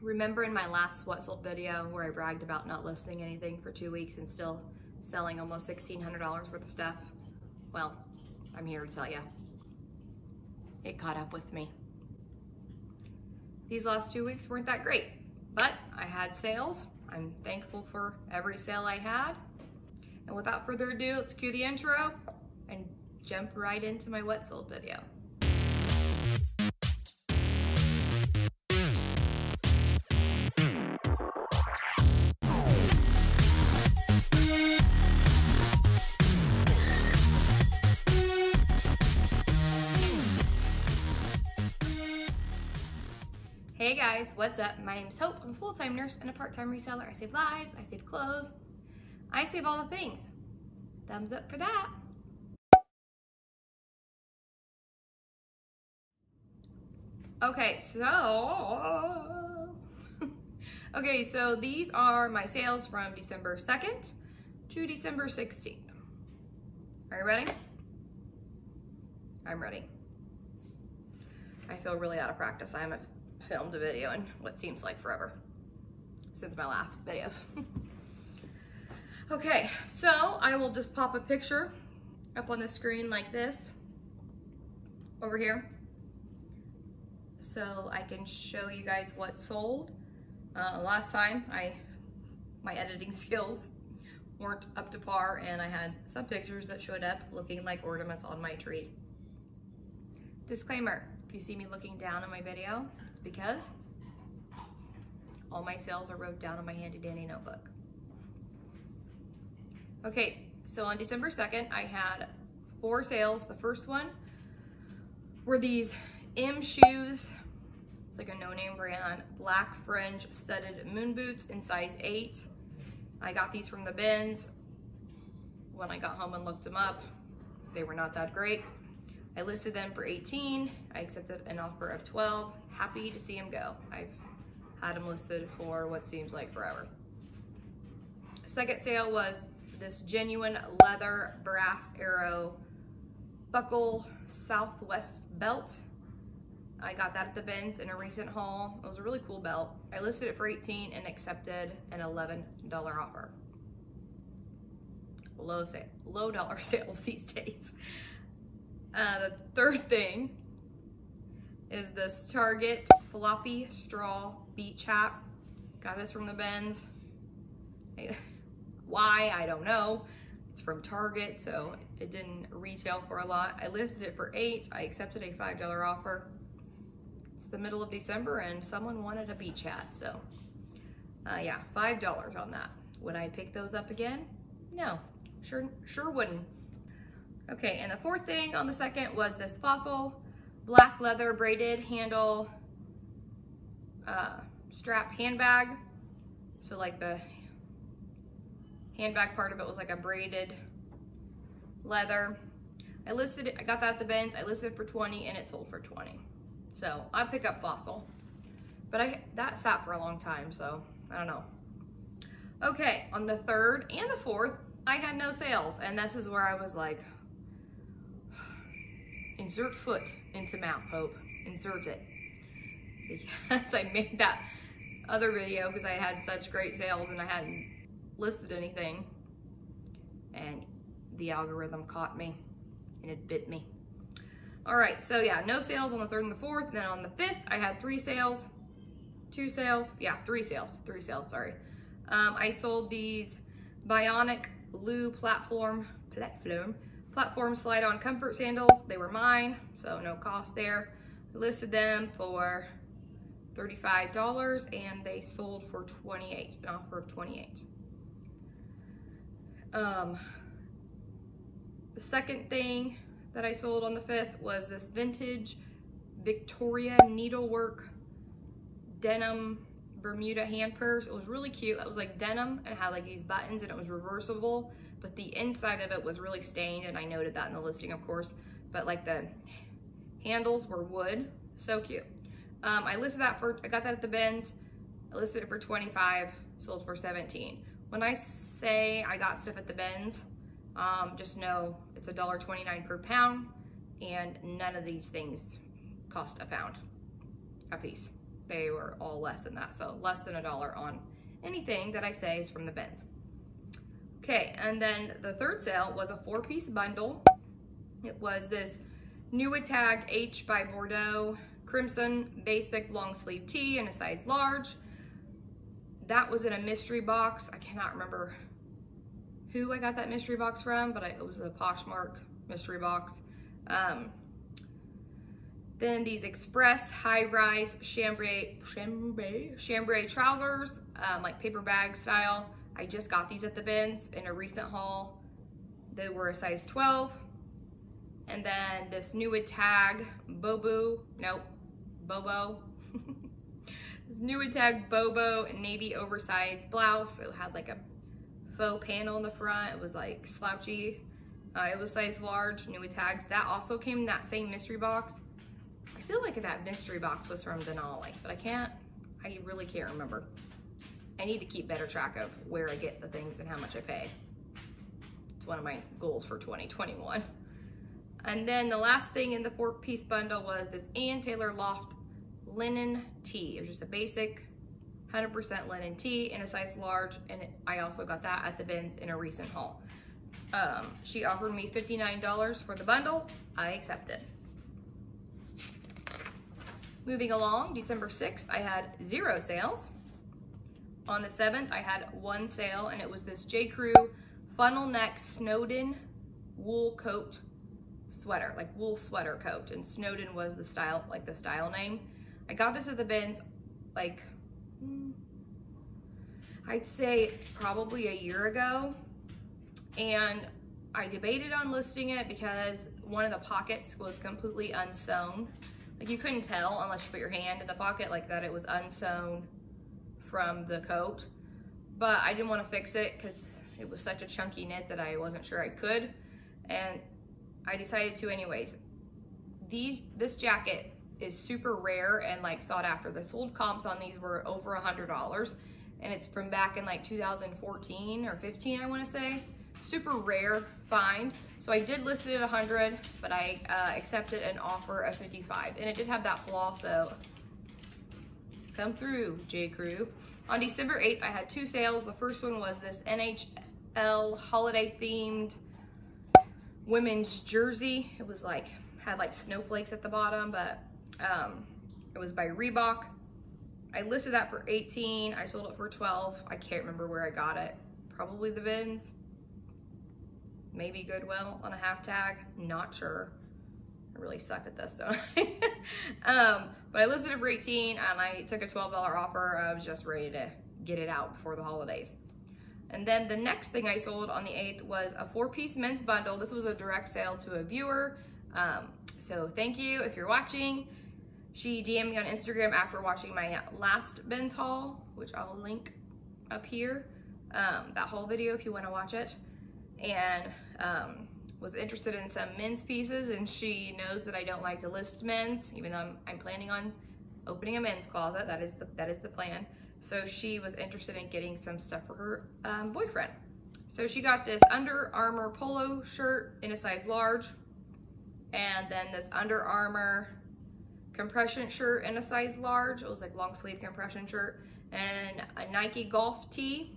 Remember in my last What Sold video where I bragged about not listing anything for two weeks and still selling almost $1,600 worth of stuff? Well, I'm here to tell you, it caught up with me. These last two weeks weren't that great, but I had sales. I'm thankful for every sale I had. And without further ado, let's cue the intro and jump right into my what sold video. Guys, what's up? My name is Hope. I'm a full-time nurse and a part-time reseller. I save lives, I save clothes, I save all the things. Thumbs up for that. Okay, so, okay, so these are my sales from December 2nd to December 16th. Are you ready? I'm ready. I feel really out of practice. I haven't filmed a video in what seems like forever since my last videos. okay, so I will just pop a picture up on the screen like this over here so I can show you guys what sold. Uh, last time I my editing skills weren't up to par and I had some pictures that showed up looking like ornaments on my tree. Disclaimer, if you see me looking down in my video, because all my sales are wrote down on my handy dandy notebook. Okay, so on December 2nd, I had four sales. The first one were these M shoes. It's like a no-name brand, black fringe studded moon boots in size eight. I got these from the bins. When I got home and looked them up, they were not that great. I listed them for 18. I accepted an offer of 12. Happy to see him go. I've had him listed for what seems like forever. Second sale was this genuine leather brass arrow buckle southwest belt. I got that at the bins in a recent haul. It was a really cool belt. I listed it for 18 and accepted an $11 offer. Low, sale, low dollar sales these days. Uh, the third thing is this Target floppy straw beach hat. Got this from the bins. Why, I don't know. It's from Target, so it didn't retail for a lot. I listed it for eight. I accepted a $5 offer. It's the middle of December and someone wanted a beach hat, so uh, yeah, $5 on that. Would I pick those up again? No, sure, sure wouldn't. Okay, and the fourth thing on the second was this fossil black leather braided handle uh, strap handbag. So like the handbag part of it was like a braided leather. I listed it, I got that at the bins. I listed it for 20 and it sold for 20. So I pick up fossil, but I that sat for a long time. So I don't know. Okay, on the third and the fourth, I had no sales. And this is where I was like, insert foot into mouth, Hope. Insert it. Because I made that other video because I had such great sales and I hadn't listed anything. And the algorithm caught me and it bit me. All right, so yeah, no sales on the third and the fourth. And then on the fifth, I had three sales, two sales. Yeah, three sales, three sales, sorry. Um, I sold these Bionic Lou platform, platform platform slide on comfort sandals. They were mine, so no cost there. I listed them for $35 and they sold for 28, an offer of 28. Um, the second thing that I sold on the 5th was this vintage Victoria needlework denim Bermuda hand purse. It was really cute. It was like denim and had like these buttons and it was reversible but the inside of it was really stained and I noted that in the listing of course but like the handles were wood so cute um, I listed that for I got that at the bins I listed it for 25 sold for 17 when I say I got stuff at the bins um, just know it's a dollar 29 per pound and none of these things cost a pound a piece they were all less than that. So less than a dollar on anything that I say is from the bins. Okay, and then the third sale was a four piece bundle. It was this Nuitag H by Bordeaux Crimson basic long sleeve tee in a size large. That was in a mystery box. I cannot remember who I got that mystery box from, but it was a Poshmark mystery box. Um, then these Express high-rise chambray, chambray, chambray trousers, um, like paper bag style. I just got these at the bins in a recent haul. They were a size 12. And then this Nuitag Bobo, nope, Bobo. this Nuitag Bobo navy oversized blouse. It had like a faux panel in the front. It was like slouchy. Uh, it was size large, Nuitags. That also came in that same mystery box. I feel like that mystery box was from Denali, but I can't, I really can't remember. I need to keep better track of where I get the things and how much I pay. It's one of my goals for 2021. And then the last thing in the four piece bundle was this Ann Taylor Loft linen tee. It was just a basic 100% linen tee in a size large. And I also got that at the bins in a recent haul. Um, she offered me $59 for the bundle. I accepted. Moving along, December 6th, I had zero sales. On the 7th, I had one sale, and it was this J. Crew funnel neck Snowden wool coat sweater, like wool sweater coat. And Snowden was the style, like the style name. I got this at the bins, like, hmm, I'd say probably a year ago. And I debated on listing it because one of the pockets was completely unsewn like you couldn't tell unless you put your hand in the pocket like that it was unsewn from the coat. But I didn't want to fix it because it was such a chunky knit that I wasn't sure I could. And I decided to anyways. These, this jacket is super rare and like sought after. The sold comps on these were over a $100 and it's from back in like 2014 or 15, I wanna say super rare find. So I did list it at 100, but I uh, accepted an offer of 55. And it did have that flaw, so come through, J. Crew. On December 8th, I had two sales. The first one was this NHL holiday themed women's jersey. It was like, had like snowflakes at the bottom, but um, it was by Reebok. I listed that for 18. I sold it for 12. I can't remember where I got it. Probably the bins maybe Goodwill on a half tag, not sure. Really suck at this, don't I? um, but I listed it for 18 and I took a $12 offer. I was just ready to get it out before the holidays. And then the next thing I sold on the 8th was a four piece men's bundle. This was a direct sale to a viewer. Um, so thank you if you're watching. She DM'd me on Instagram after watching my last Ben's haul, which I'll link up here. Um, that whole video if you wanna watch it and um, was interested in some men's pieces and she knows that I don't like to list men's, even though I'm, I'm planning on opening a men's closet. That is the, that is the plan. So she was interested in getting some stuff for her um, boyfriend. So she got this Under Armour polo shirt in a size large, and then this Under Armour compression shirt in a size large. It was like long sleeve compression shirt, and a Nike golf tee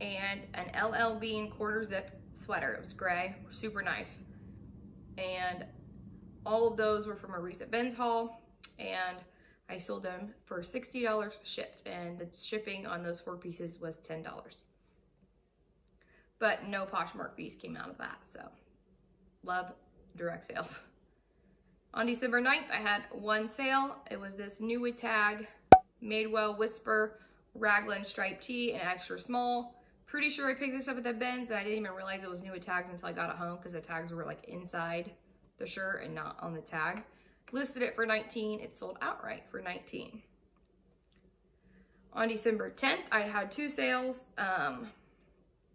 and an LL Bean quarter zip sweater. It was gray, super nice. And all of those were from a recent Ben's haul and I sold them for $60 shipped and the shipping on those four pieces was $10. But no Poshmark fees came out of that, so love direct sales. On December 9th, I had one sale. It was this Nuitag Madewell Whisper Raglan Stripe tee in extra small. Pretty sure I picked this up at the bins and I didn't even realize it was new with tags until I got it home because the tags were like inside the shirt and not on the tag. Listed it for 19, it sold outright for 19. On December 10th, I had two sales. Um,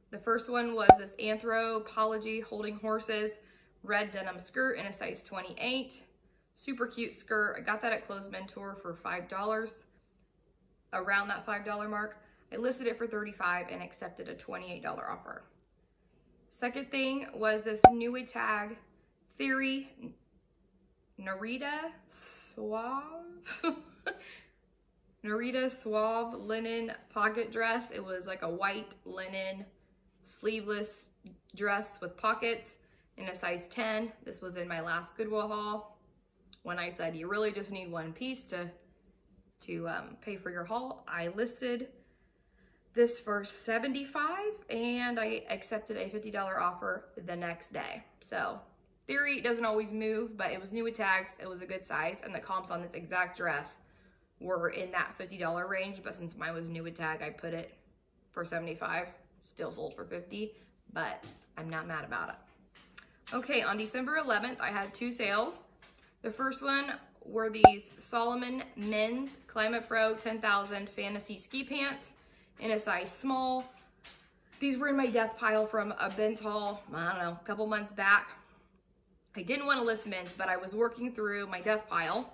the first one was this Anthropologie Holding Horses red denim skirt in a size 28. Super cute skirt. I got that at Clothes Mentor for $5, around that $5 mark. I listed it for 35 and accepted a $28 offer. Second thing was this Nuitag Theory Narita Suave. Narita Suave linen pocket dress. It was like a white linen sleeveless dress with pockets in a size 10. This was in my last Goodwill haul when I said you really just need one piece to, to um, pay for your haul. I listed this for 75 and I accepted a $50 offer the next day. So theory doesn't always move, but it was new with tags. It was a good size and the comps on this exact dress were in that $50 range. But since mine was new with tag, I put it for 75, still sold for 50, but I'm not mad about it. Okay, on December 11th, I had two sales. The first one were these Salomon Men's Climate Pro 10,000 Fantasy Ski Pants in a size small. These were in my death pile from a Ben's haul, I don't know, a couple months back. I didn't want to list men's, but I was working through my death pile.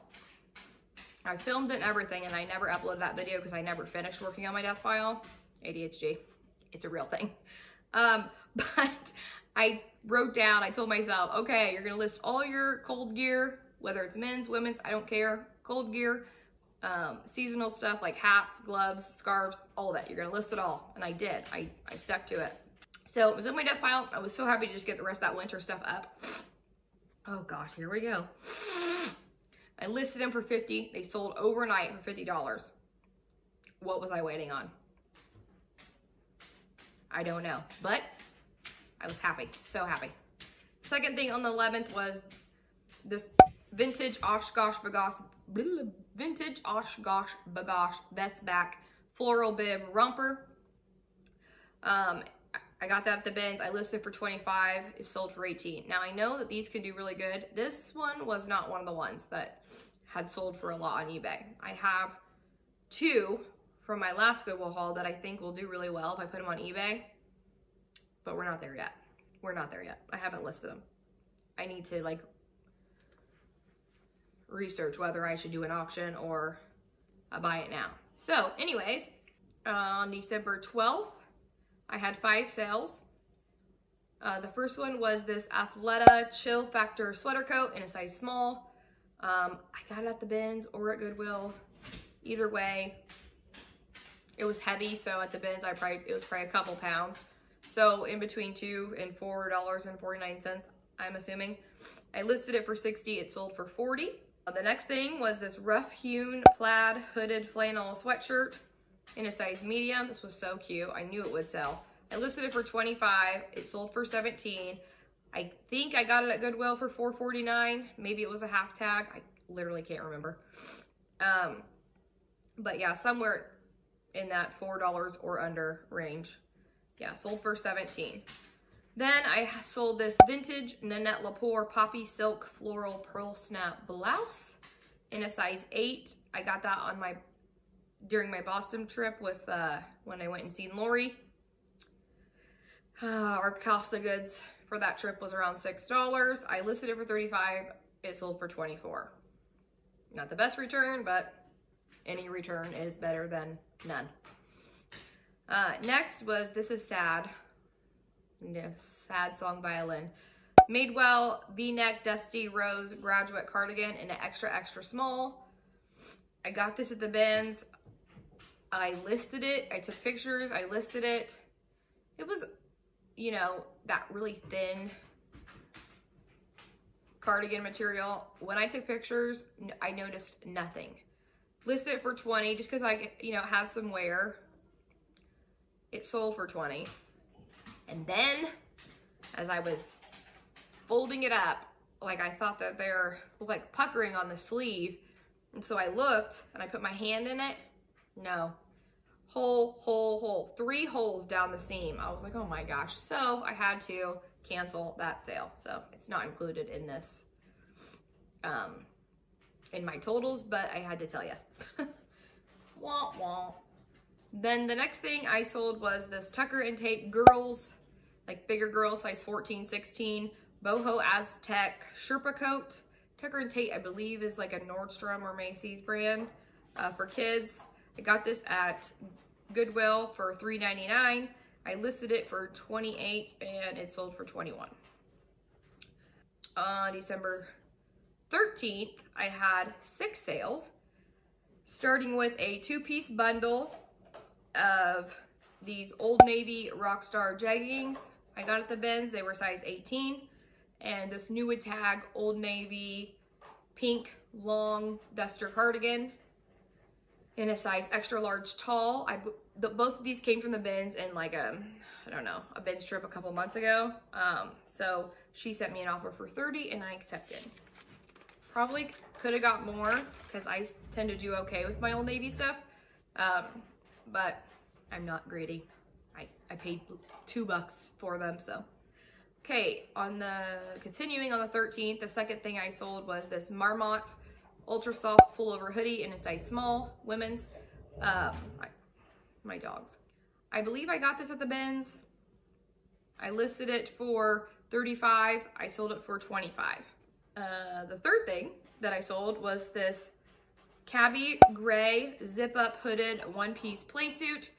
I filmed it and everything, and I never uploaded that video because I never finished working on my death pile. ADHD, it's a real thing. Um, but I wrote down, I told myself, okay, you're going to list all your cold gear, whether it's men's, women's, I don't care, cold gear, um, seasonal stuff like hats, gloves, scarves, all that. You're gonna list it all. And I did, I, I stuck to it. So it was in my death pile. I was so happy to just get the rest of that winter stuff up. Oh gosh, here we go. I listed them for 50. They sold overnight for $50. What was I waiting on? I don't know, but I was happy, so happy. Second thing on the 11th was this vintage OshKosh B'gosh vintage OshKosh B'gosh vest back floral bib romper. Um, I got that at the bins. I listed for 25. It sold for 18. Now I know that these can do really good. This one was not one of the ones that had sold for a lot on eBay. I have two from my last Goodwill haul that I think will do really well if I put them on eBay, but we're not there yet. We're not there yet. I haven't listed them. I need to like research whether I should do an auction or buy it now. So anyways, uh, on December 12th, I had five sales. Uh, the first one was this Athleta Chill Factor sweater coat in a size small. Um, I got it at the bins or at Goodwill. Either way, it was heavy, so at the bins, I probably it was probably a couple pounds. So in between two and four dollars and forty nine cents, I'm assuming. I listed it for 60, it sold for 40. The next thing was this rough hewn plaid hooded flannel sweatshirt in a size medium. This was so cute. I knew it would sell. I listed it for 25. It sold for 17. I think I got it at Goodwill for 4.49. Maybe it was a half tag. I literally can't remember. Um, but yeah, somewhere in that $4 or under range. Yeah, sold for 17. Then I sold this vintage Nanette Lepore Poppy Silk Floral Pearl Snap Blouse in a size 8. I got that on my during my Boston trip with uh, when I went and seen Lori. Uh, our cost of goods for that trip was around $6. I listed it for 35 It sold for 24 Not the best return, but any return is better than none. Uh, next was This Is Sad sad song violin. Madewell V-neck Dusty Rose graduate cardigan in an extra, extra small. I got this at the bins. I listed it. I took pictures. I listed it. It was, you know, that really thin cardigan material. When I took pictures, I noticed nothing. Listed it for 20 just because I, you know, had some wear. It sold for 20. And then as I was folding it up, like I thought that they're like puckering on the sleeve. And so I looked and I put my hand in it. No, hole, hole, hole, three holes down the seam. I was like, oh my gosh. So I had to cancel that sale. So it's not included in this, um, in my totals, but I had to tell you. wah, wah. Then the next thing I sold was this Tucker and Tate Girls like bigger girls, size 14, 16. Boho Aztec Sherpa coat. Tucker and Tate, I believe, is like a Nordstrom or Macy's brand uh, for kids. I got this at Goodwill for $3.99. I listed it for 28 and it sold for 21. On December 13th, I had six sales. starting with a two-piece bundle of these Old Navy Rockstar jeggings. I got at the bins, they were size 18. And this New Tag Old Navy pink long duster cardigan in a size extra large tall. I the, both of these came from the bins in like a, I don't know, a bin strip a couple months ago. Um, so she sent me an offer for 30 and I accepted. Probably could have got more because I tend to do okay with my Old Navy stuff. Um, but I'm not greedy. I, I paid two bucks for them, so. Okay, on the, continuing on the 13th, the second thing I sold was this Marmot Ultra Soft Pullover Hoodie in a size small, women's. Um, I, my dogs. I believe I got this at the bins. I listed it for 35. I sold it for 25. Uh, the third thing that I sold was this Cabby Gray Zip Up Hooded One Piece Playsuit.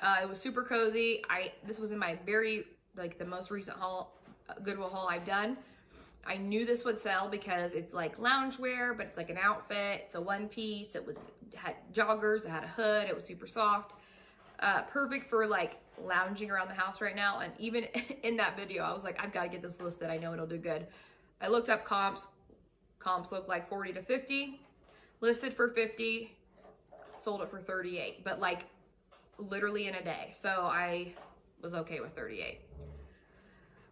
Uh, it was super cozy. I This was in my very, like the most recent haul, uh, Goodwill haul I've done. I knew this would sell because it's like loungewear, but it's like an outfit. It's a one piece. It was had joggers. It had a hood. It was super soft. Uh, perfect for like lounging around the house right now. And even in that video, I was like, I've got to get this listed. I know it'll do good. I looked up comps. Comps look like 40 to 50. Listed for 50. Sold it for 38. But like literally in a day. So I was okay with 38.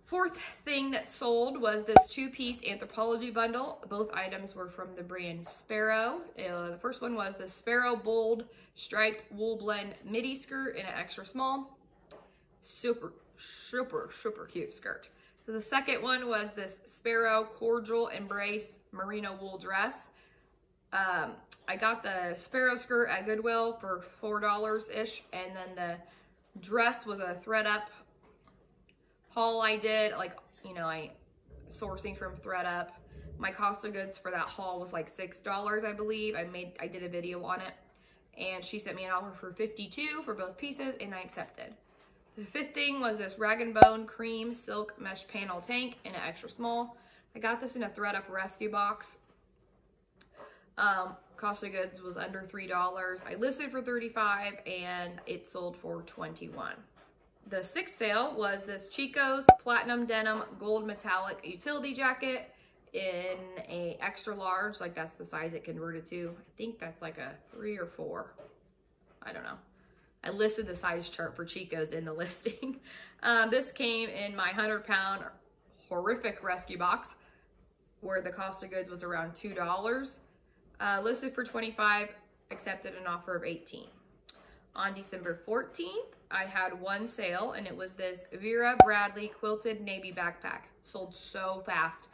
Fourth thing that sold was this two-piece Anthropologie bundle. Both items were from the brand Sparrow. Uh, the first one was the Sparrow Bold Striped Wool Blend Midi Skirt in an extra small. Super, super, super cute skirt. So the second one was this Sparrow Cordial Embrace Merino Wool Dress. Um, I got the Sparrow skirt at Goodwill for $4-ish, and then the dress was a thredUP haul I did. Like, you know, I sourcing from thredUP. My cost of goods for that haul was like $6, I believe. I made, I did a video on it. And she sent me an offer for 52 for both pieces, and I accepted. The fifth thing was this Rag & Bone Cream Silk Mesh Panel Tank in an extra small. I got this in a thredUP rescue box. Um, cost of goods was under $3. I listed for 35 and it sold for 21. The sixth sale was this Chico's Platinum Denim Gold Metallic Utility Jacket in a extra large, like that's the size it converted to. I think that's like a three or four. I don't know. I listed the size chart for Chico's in the listing. Um, this came in my 100 pound horrific rescue box where the cost of goods was around $2. Uh, listed for 25, accepted an offer of 18. On December 14th, I had one sale and it was this Vera Bradley quilted navy backpack. Sold so fast.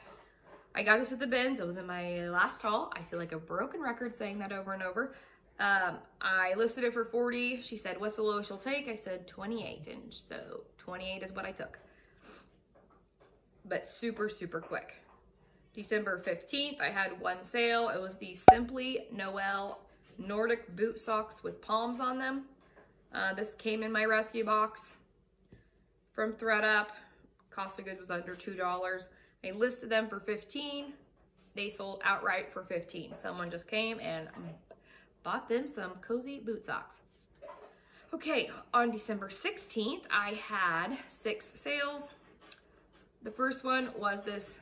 I got this at the bins. It was in my last haul. I feel like a broken record saying that over and over. Um, I listed it for 40. She said, what's the lowest you'll take? I said 28. And so 28 is what I took. But super, super quick. December 15th, I had one sale. It was the Simply Noel Nordic boot socks with palms on them. Uh, this came in my rescue box from thredUP. Cost of goods was under $2. I listed them for 15. They sold outright for 15. Someone just came and bought them some cozy boot socks. Okay, on December 16th, I had six sales. The first one was this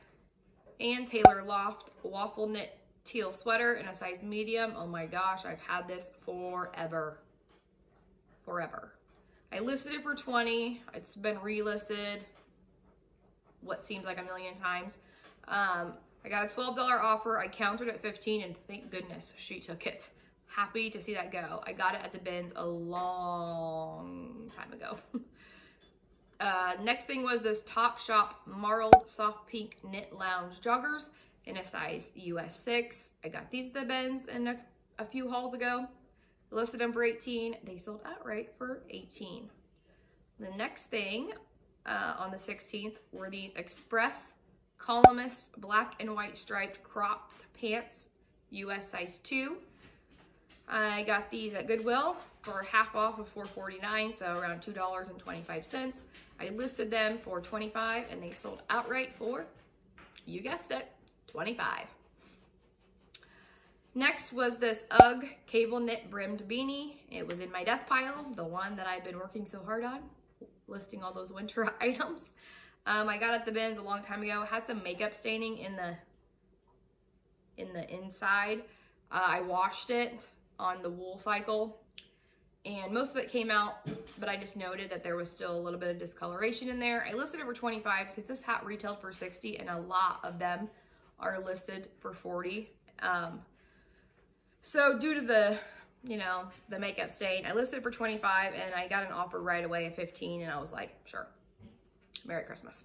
Ann Taylor Loft waffle knit teal sweater in a size medium. Oh my gosh, I've had this forever. Forever. I listed it for 20. It's been relisted what seems like a million times. Um, I got a $12 offer. I countered at 15 and thank goodness she took it. Happy to see that go. I got it at the bins a long time ago. uh, next thing was this Topshop Marled Soft Pink Knit Lounge Joggers in a size US 6. I got these at the bins in a, a few hauls ago. Listed them for 18. They sold outright for 18. The next thing uh, on the 16th were these Express Columnist black and white striped cropped pants, US size 2. I got these at Goodwill for half off of $4.49, so around $2.25. I listed them for 25 and they sold outright for, you guessed it, 25. Next was this UGG cable knit brimmed beanie. It was in my death pile, the one that I've been working so hard on, listing all those winter items. Um, I got at the bins a long time ago. Had some makeup staining in the in the inside. Uh, I washed it on the wool cycle and most of it came out, but I just noted that there was still a little bit of discoloration in there. I listed it for 25 because this hat retailed for 60 and a lot of them are listed for 40. Um, so due to the, you know, the makeup stain, I listed for 25 and I got an offer right away at 15 and I was like, sure, Merry Christmas.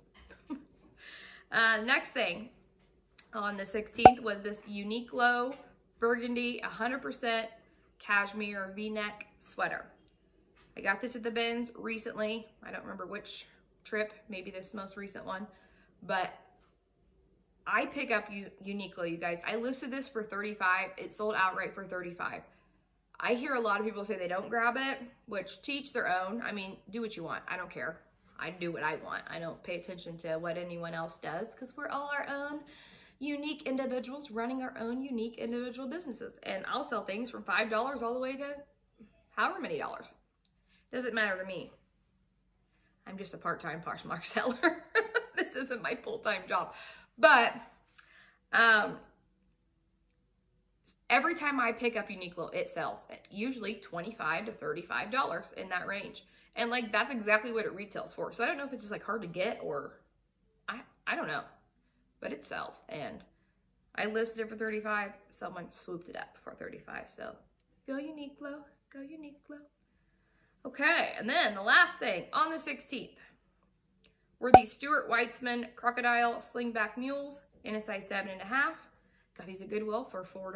uh, next thing on the 16th was this Uniqlo Burgundy 100% cashmere v-neck sweater. I got this at the bins recently. I don't remember which trip, maybe this most recent one, but I pick up Uniqlo, you guys. I listed this for 35. It sold outright for 35. I hear a lot of people say they don't grab it, which teach their own. I mean, do what you want. I don't care. I do what I want. I don't pay attention to what anyone else does because we're all our own unique individuals running our own unique individual businesses. And I'll sell things from $5 all the way to however many dollars. Doesn't matter to me. I'm just a part-time Poshmark seller. this isn't my full-time job. But um, every time I pick up Uniqlo, it sells usually 25 to $35 in that range. And like, that's exactly what it retails for. So I don't know if it's just like hard to get or I, I don't know, but it sells. And I listed it for 35. Someone swooped it up for 35. So go Uniqlo, go Uniqlo. Okay, and then the last thing on the 16th, were these Stuart Weitzman Crocodile Slingback Mules in a size seven and a half. Got these at Goodwill for $4.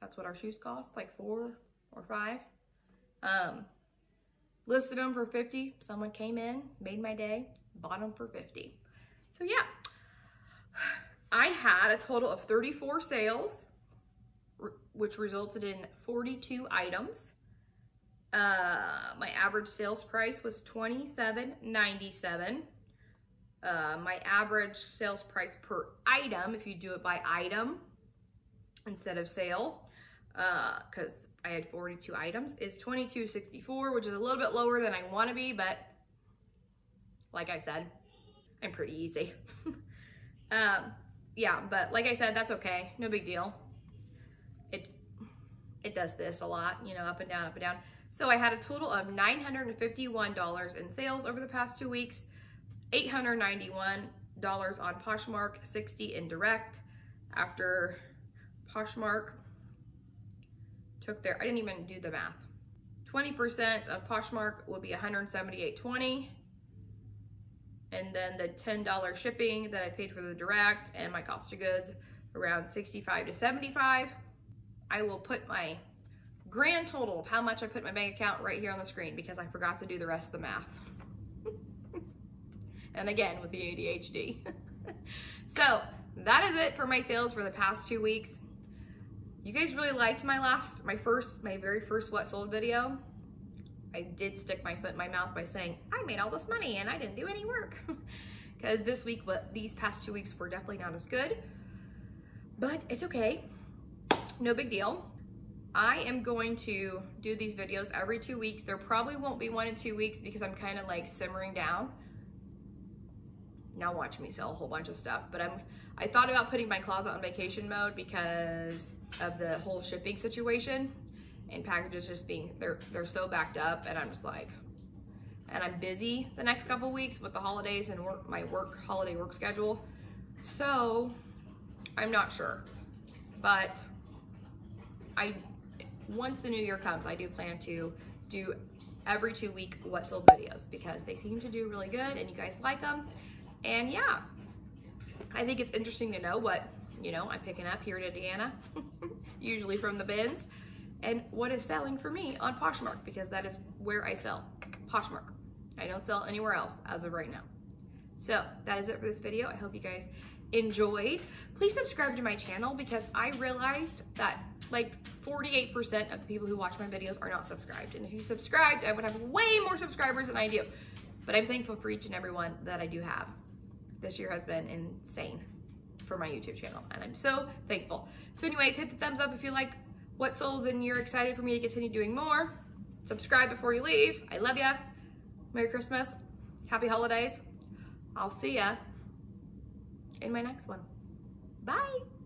That's what our shoes cost, like four or five. Um, listed them for 50. Someone came in, made my day, bought them for 50. So yeah, I had a total of 34 sales, which resulted in 42 items. Uh, my average sales price was $27.97. Uh, my average sales price per item, if you do it by item instead of sale, because uh, I had 42 items, is 22.64, which is a little bit lower than I want to be, but like I said, I'm pretty easy. um, yeah, but like I said, that's okay. No big deal. It it does this a lot, you know, up and down, up and down. So I had a total of $951 in sales over the past two weeks. $891 on Poshmark, 60 in direct. After Poshmark took their, I didn't even do the math. 20% of Poshmark will be 178.20. And then the $10 shipping that I paid for the direct and my cost of goods around 65 to 75. I will put my grand total of how much I put in my bank account right here on the screen because I forgot to do the rest of the math and again with the ADHD. so that is it for my sales for the past two weeks. You guys really liked my last, my first, my very first what sold video. I did stick my foot in my mouth by saying, I made all this money and I didn't do any work. Because this week, these past two weeks were definitely not as good. But it's okay, no big deal. I am going to do these videos every two weeks. There probably won't be one in two weeks because I'm kind of like simmering down now watch me sell a whole bunch of stuff. But I'm, I thought about putting my closet on vacation mode because of the whole shipping situation and packages just being, they're, they're so backed up and I'm just like, and I'm busy the next couple weeks with the holidays and work, my work, holiday work schedule. So I'm not sure, but I, once the new year comes, I do plan to do every two week what sold videos because they seem to do really good and you guys like them. And yeah, I think it's interesting to know what, you know, I'm picking up here in Indiana, usually from the bins, and what is selling for me on Poshmark because that is where I sell, Poshmark. I don't sell anywhere else as of right now. So that is it for this video. I hope you guys enjoyed. Please subscribe to my channel because I realized that like 48% of the people who watch my videos are not subscribed. And if you subscribed, I would have way more subscribers than I do. But I'm thankful for each and every one that I do have this year has been insane. for my YouTube channel and I'm so thankful. So anyways, hit the thumbs up if you like what souls and you're excited for me to continue doing more. Subscribe before you leave. I love ya. Merry Christmas. Happy holidays. I'll see ya in my next one. Bye.